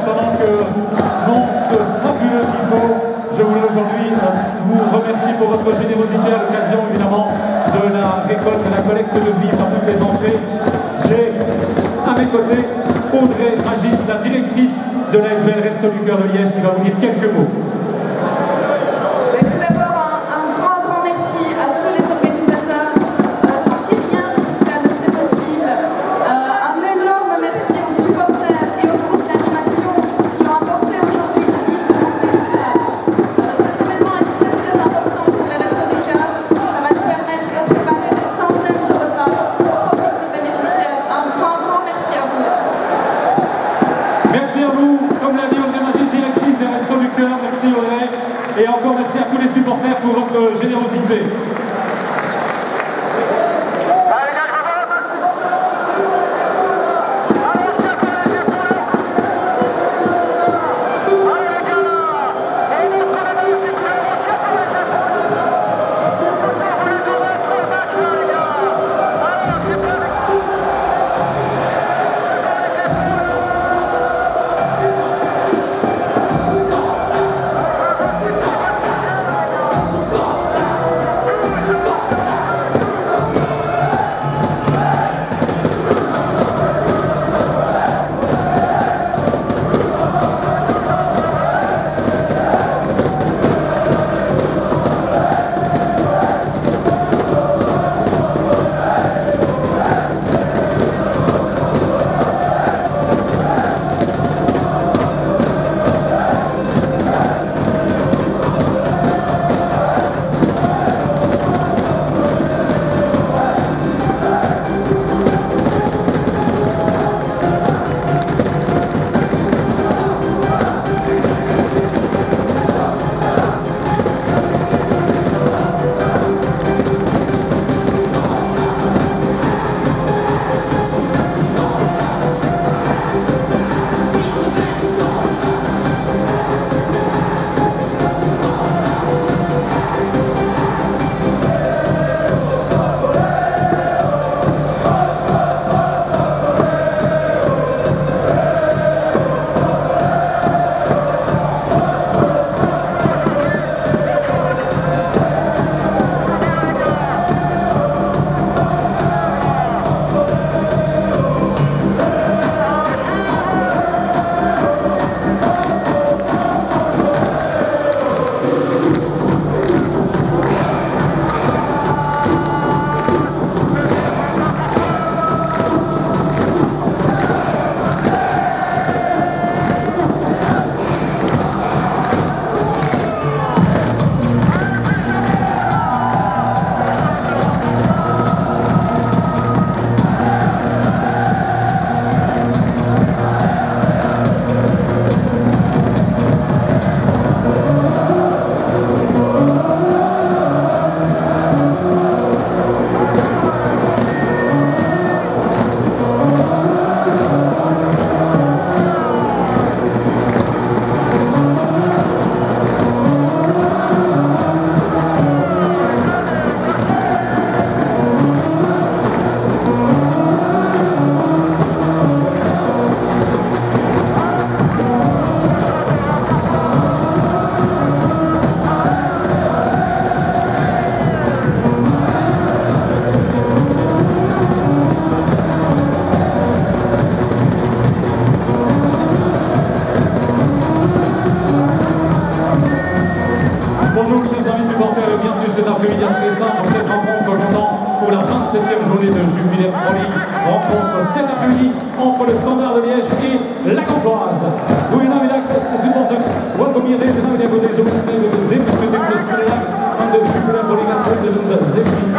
pendant que monte ce fabuleux tifo. Je voulais aujourd'hui vous remercier pour votre générosité à l'occasion évidemment de la récolte, de la collecte de vivres à toutes les entrées. J'ai à mes côtés Audrey Magis, la directrice de l'ASBL Resto du Cœur de Liège, qui va vous dire quelques mots.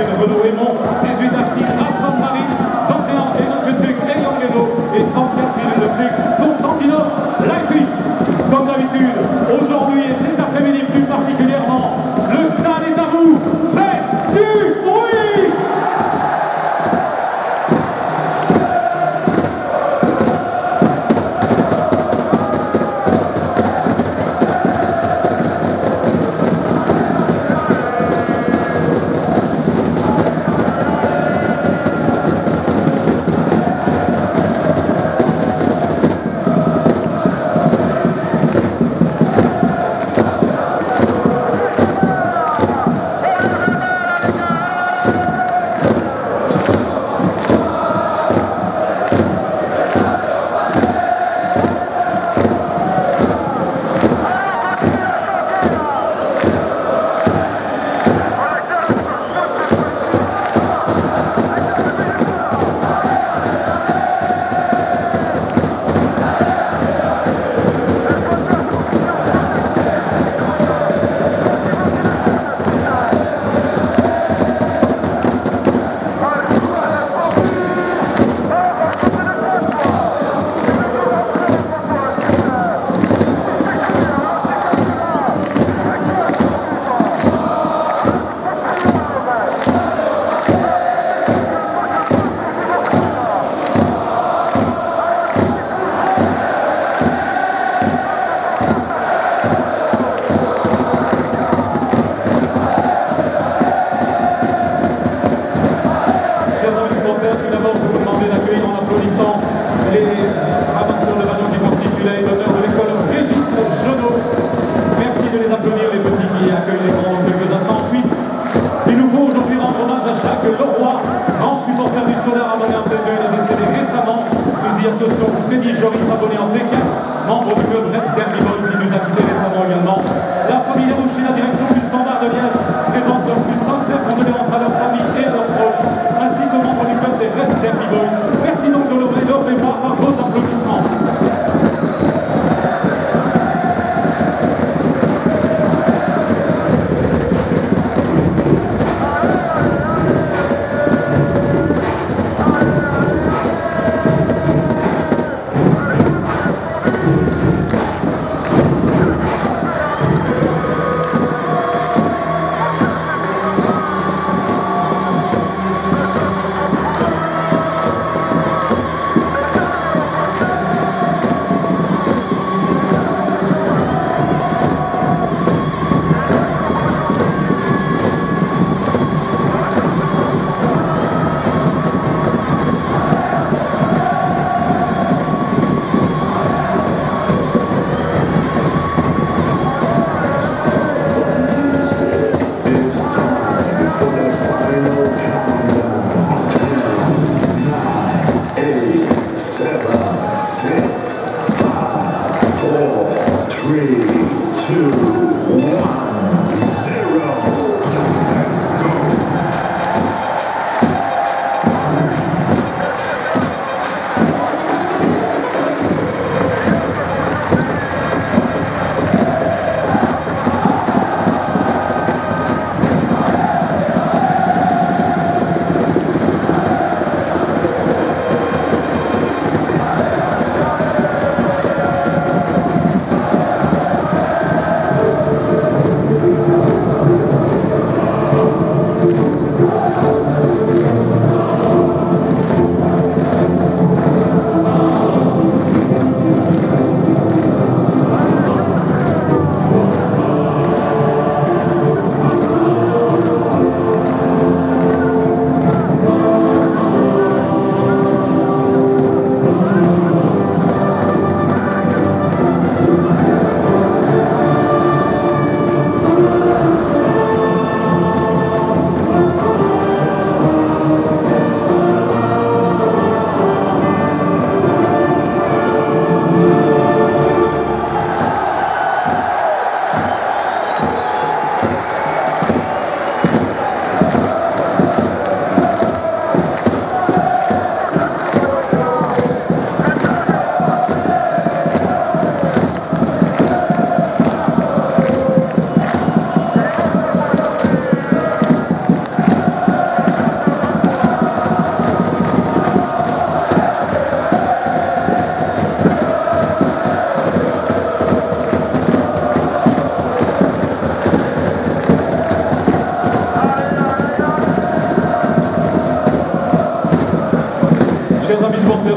De 18 Artis, Aswan Marine, 21 Elon Tutuc et Léo et 34 Philippe de Tuc, Constantinos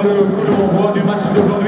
le coup de renvoi du match d'aujourd'hui